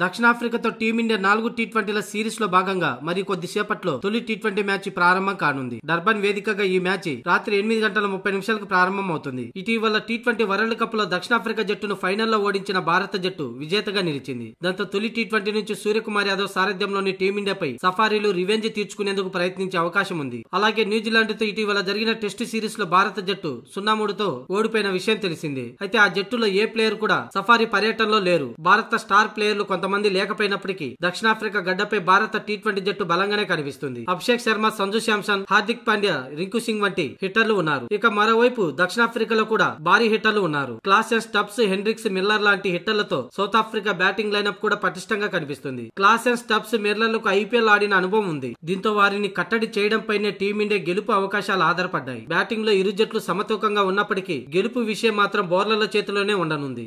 దక్షిణాఫ్రికాతో team India నాలుగు T ట్వంటీల సిరీస్లో భాగంగా మరి కొద్దిసేపట్లో తొలి టీ ట్వంటీ మ్యాచ్ ప్రారంభం కానుంది. డర్బన్ వేదికగా ఈ మ్యాచ్ రాత్రి ఎనిమిది గంటల ముప్పై నిమిషాలకు ప్రారంభం అవుతుంది ఇటీవల టీ ట్వంటీ వరల్డ్ కప్లో దక్షిణాఫ్రికా జట్టును ఫైనల్లో ఓడించిన భారత జట్టు విజేతగా నిలిచింది. దాంతో తొలి టీ ట్వంటీ నుంచి సూర్యకుమార్ యాదవ్ సారథ్యంలోని టీమిండియాపై సఫారీలు రివెంజ్ తీర్చుకునేందుకు ప్రయత్నించే అవకాశం ఉంది. అలాగే న్యూజిలాండ్తో ఇటీవల జరిగిన టెస్ట్ సిరీస్లో భారత జట్టు సున్నా మూడుతో ఓడిపోయిన విషయం తెలిసిందే. అయితే ఆ జట్టులో ఏ ప్లేయర్ కూడా సఫారీ పర్యటనలో లేరు. భారత స్టార్ ప్లేయర్లు కొంత కొంతమంది లేకపోయినప్పటికీ దక్షిణాఫ్రికా గడ్డపై భారత టీ ట్వంటీ జట్టు బలంగానే కనిపిస్తుంది. అభిషేక్ శర్మ సంజు శాంసన్ హార్దిక్ పాండ్యా రింకు సింగ్ వంటి హిట్టర్లు ఉన్నారు. ఇక మరోవైపు దక్షిణాఫ్రికాలో కూడా భారీ హిట్టర్లు ఉన్నారు. క్లాసెన్ స్టబ్స్ హెన్రిక్స్ మిల్లర్ లాంటి హిట్టర్లతో సౌత్ ఆఫ్రికా బ్యాటింగ్ లైనప్ కూడా పటిష్టంగా కనిపిస్తుంది. క్లాసెన్ స్టబ్స్ మిల్లర్లకు ఐపీఎల్ ఆడిన అనుభవం ఉంది. దీంతో వారిని కట్టడి చేయడంపైనే టీమిండియా గెలుపు అవకాశాలు ఆధారపడ్డాయి. బ్యాటింగ్లో ఇరు జట్లు సమతూకంగా ఉన్నప్పటికీ గెలుపు విషయం మాత్రం బౌలర్ల చేతిలోనే ఉండనుంది.